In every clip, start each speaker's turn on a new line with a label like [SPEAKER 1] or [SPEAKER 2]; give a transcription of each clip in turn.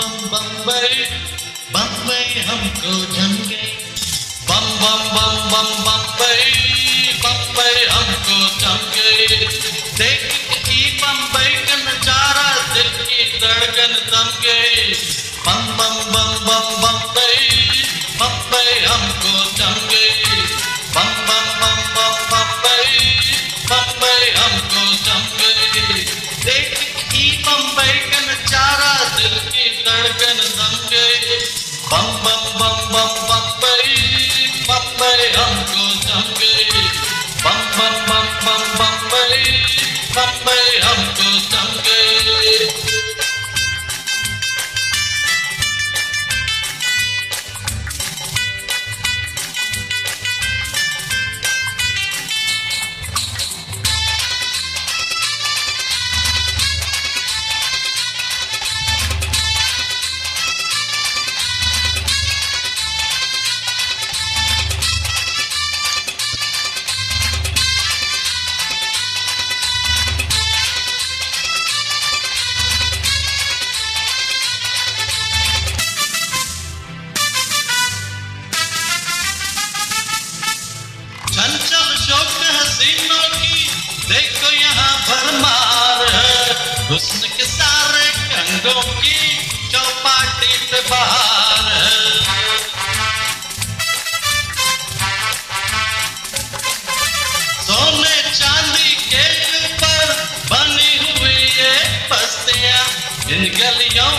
[SPEAKER 1] बम बम बम्बई बम्बई हमको जम गई बम बम बम बम बम्बई बम्बई हमको जम गई देख की बम्बई का नज़ारा दिल की धड़कन दम गई बम बम बम बम Bombay bum bum bum bum bum bay bum bay uncle John.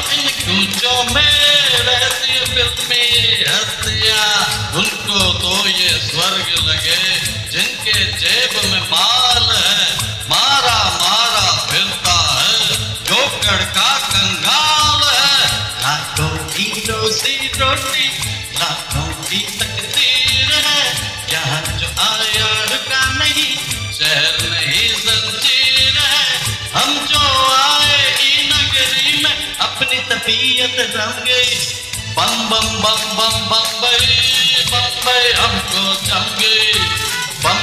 [SPEAKER 1] कूचों में रहती फिल्मी हस्तियाँ। उनको तो ये स्वर्ग लगे, जिनके जेब में माल है, मारा मारा फिरता है जोकड़ का कंगाल है। लाखों की रोजी रोटी, लाखों की तकदीर रम गई बम बम बम बम बम्बई बम्बई हमको बम बम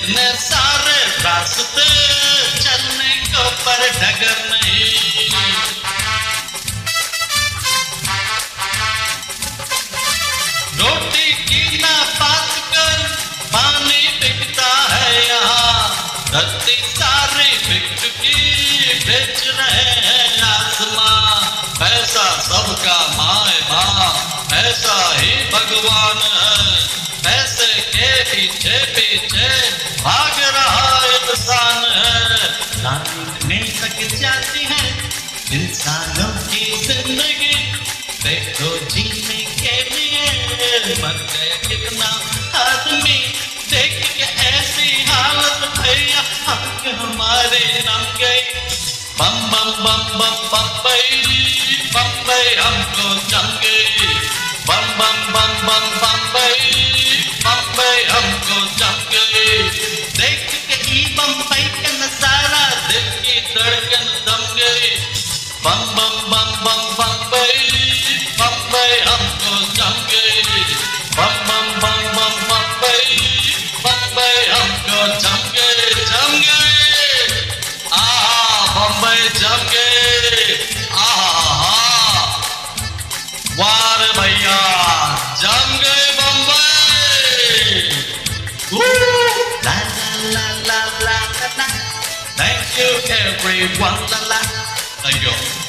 [SPEAKER 1] इतने सारे रास्ते चलने को पर डगर नहीं। रोटी की ना बात कर पानी बिकता है यहाँ। धरती सारी बिक चुकी बेच रहे हैं आसमां। पैसा सबका माए बाप ऐसा ही भगवान है। पैसे के पीछे पीछे भाग रहा इंसान है। लाने तक जाती है। इंसानों की ज़िंदगी देखो जीने के लिए। मर कितना आदमी। देख के ऐसी हालत भैया हमारे नाम गए बम बम बम बम, बम्बई बम्बई हमको जम गई। बम बम बम बम Bombay you everyone, la la. Thank you.